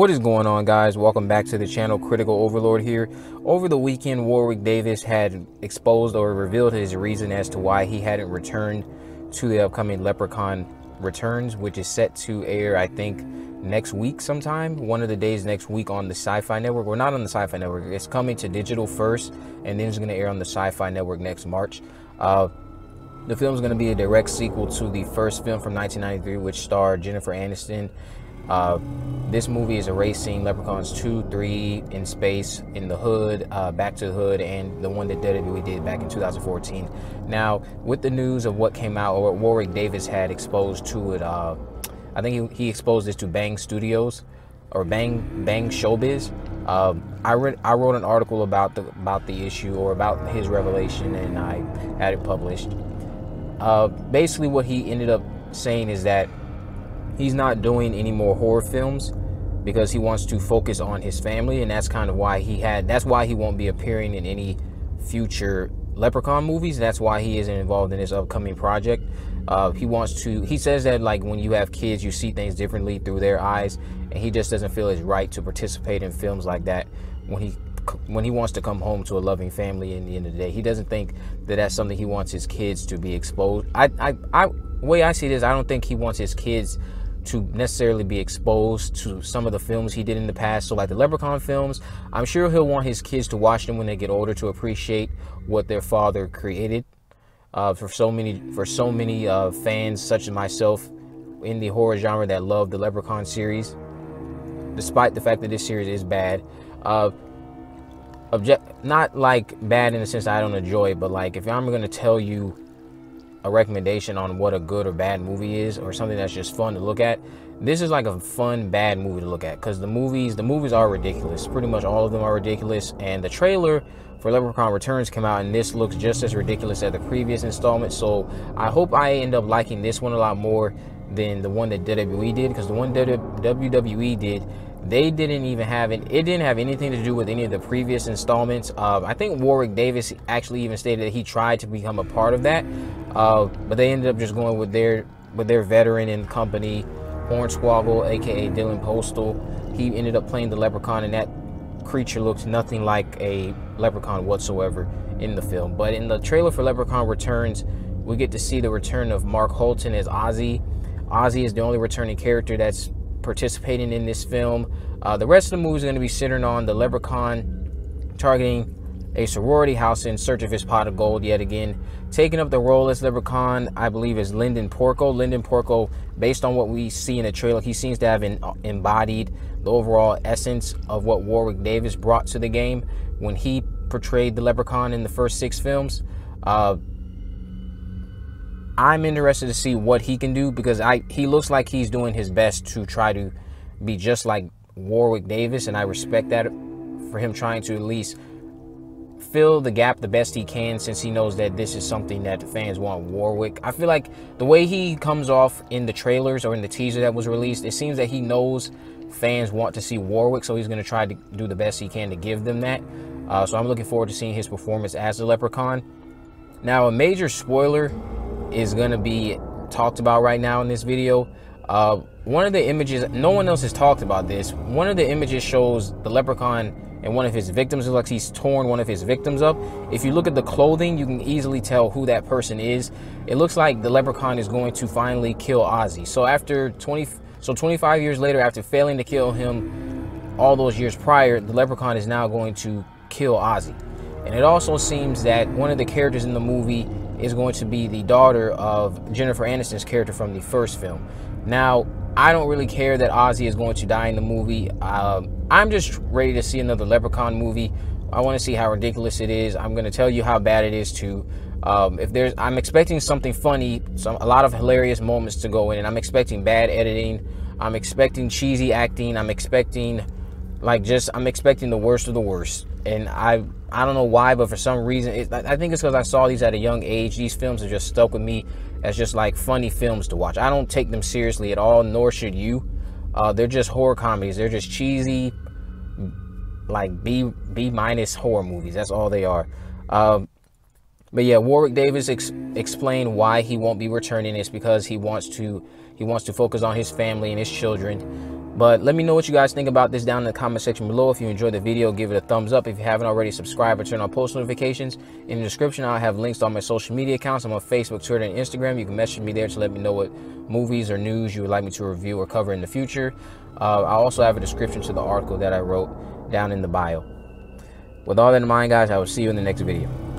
What is going on, guys? Welcome back to the channel. Critical Overlord here. Over the weekend, Warwick Davis had exposed or revealed his reason as to why he hadn't returned to the upcoming Leprechaun Returns, which is set to air, I think, next week sometime. One of the days next week on the Syfy Network. We're not on the Syfy Network. It's coming to digital first, and then it's going to air on the Syfy Network next March. Uh, the film is going to be a direct sequel to the first film from 1993, which starred Jennifer Aniston uh, this movie is a erasing Leprechauns 2, 3, In Space, In the Hood, uh, Back to the Hood, and the one that WWE did back in 2014. Now, with the news of what came out, or what Warwick Davis had exposed to it, uh, I think he, he, exposed this to Bang Studios or Bang Bang Showbiz. Um, I read I wrote an article about the about the issue or about his revelation, and I had it published. Uh, basically, what he ended up saying is that he's not doing any more horror films because he wants to focus on his family and that's kind of why he had that's why he won't be appearing in any future leprechaun movies. That's why he isn't involved in this upcoming project. Uh, he wants to he says that like when you have kids you see things differently through their eyes and he just doesn't feel it's right to participate in films like that when he when he wants to come home to a loving family in the end of the day. He doesn't think that that's something he wants his kids to be exposed i i, I way i see this i don't think he wants his kids to necessarily be exposed to some of the films he did in the past. So, like the Leprechaun films, I'm sure he'll want his kids to watch them when they get older to appreciate what their father created. Uh, for so many, for so many uh, fans such as myself in the horror genre that love the Leprechaun series, despite the fact that this series is bad. Uh, object, not like bad in the sense I don't enjoy it, but like if I'm going to tell you a recommendation on what a good or bad movie is or something that's just fun to look at this is like a fun bad movie to look at. Because the movies the movies are ridiculous. Pretty much all of them are ridiculous. And the trailer for leprechaun returns came out and this looks just as ridiculous as the previous installment. So i hope i end up liking this one a lot more than the one that wwe did because the one that wwe did they didn't even have it. It didn't have anything to do with any of the previous installments. Uh, I think Warwick Davis actually even stated that he tried to become a part of that, uh, but they ended up just going with their with their veteran and company, Hornswoggle, aka Dylan Postl. He ended up playing the Leprechaun, and that creature looks nothing like a Leprechaun whatsoever in the film. But in the trailer for Leprechaun Returns, we get to see the return of Mark Holton as Ozzie. Ozzie is the only returning character that's participating in this film. Uh, the rest of the movie is going to be centered on the leprechaun targeting a sorority house in search of his pot of gold yet again. Taking up the role as leprechaun, I believe, is Linden Porco. Linden Porco, based on what we see in the trailer, he seems to have in, embodied the overall essence of what Warwick Davis brought to the game when he portrayed the leprechaun in the first six films. Uh, I'm interested to see what he can do because I he looks like he's doing his best to try to be just like Warwick Davis, and I respect that for him trying to at least fill the gap the best he can since he knows that this is something that the fans want Warwick. I feel like the way he comes off in the trailers or in the teaser that was released, it seems that he knows fans want to see Warwick, so he's going to try to do the best he can to give them that. Uh, so I'm looking forward to seeing his performance as the Leprechaun. Now, a major spoiler is going to be talked about right now in this video. Uh, one of the images, no one else has talked about this. One of the images shows the leprechaun and one of his victims. It looks like he's torn one of his victims up. If you look at the clothing, you can easily tell who that person is. It looks like the leprechaun is going to finally kill Ozzie. So after 20, so 25 years later, after failing to kill him all those years prior, the leprechaun is now going to kill Ozzie. And it also seems that one of the characters in the movie is going to be the daughter of Jennifer Aniston's character from the first film. Now, I don't really care that Ozzie is going to die in the movie. Um, I'm just ready to see another Leprechaun movie. I want to see how ridiculous it is. I'm going to tell you how bad it is too. Um, if there's, I'm expecting something funny, some a lot of hilarious moments to go in, and I'm expecting bad editing. I'm expecting cheesy acting. I'm expecting, like, just I'm expecting the worst of the worst. And I I don't know why, but for some reason, it, I think it's because I saw these at a young age. These films are just stuck with me as just like funny films to watch. I don't take them seriously at all, nor should you. Uh, they're just horror comedies. They're just cheesy, like B B minus horror movies. That's all they are. Um, but yeah, Warwick Davis ex- explained why he won't be returning. It's because he wants to he wants to focus on his family and his children But let me know what you guys think about this down in the comment section below. If you enjoyed the video, give it a thumbs up. If you haven't already, subscribe or turn on post notifications. In the description, I'll have links to all my social media accounts. I'm on Facebook, Twitter, and Instagram. You can message me there to let me know what movies or news you would like me to review or cover in the future. Uh, I also have a description to the article that I wrote down in the bio. With all that in mind, guys, I will see you in the next video.